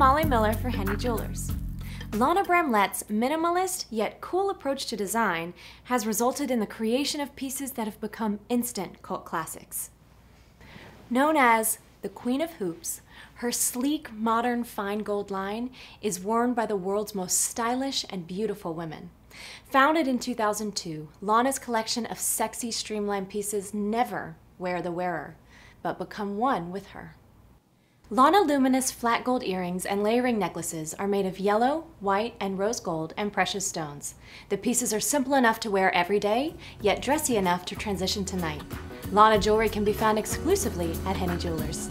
Molly Miller for Henne Jewelers. Lana Bramlette's minimalist yet cool approach to design has resulted in the creation of pieces that have become instant cult classics. Known as the Queen of Hoops, her sleek, modern fine gold line is worn by the world's most stylish and beautiful women. Founded in 2002, Lana's collection of sexy streamlined pieces never wear the wearer, but become one with her. Lana Luminous flat gold earrings and layering necklaces are made of yellow, white, and rose gold and precious stones. The pieces are simple enough to wear every day, yet dressy enough to transition to night. Lana jewelry can be found exclusively at Henne Jewelers.